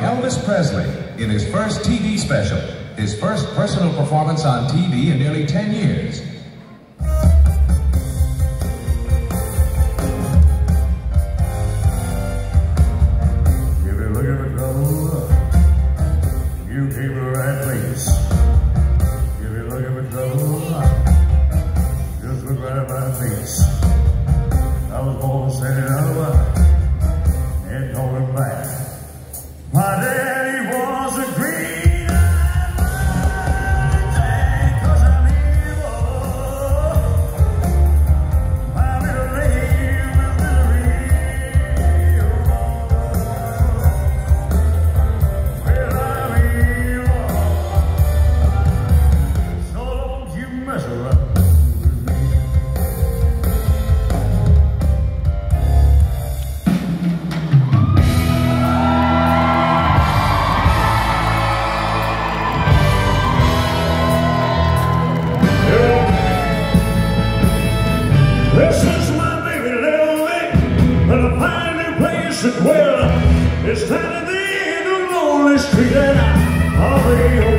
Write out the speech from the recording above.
Elvis Presley in his first TV special, his first personal performance on TV in nearly 10 years. Trouble, you the right place. Hare Poverty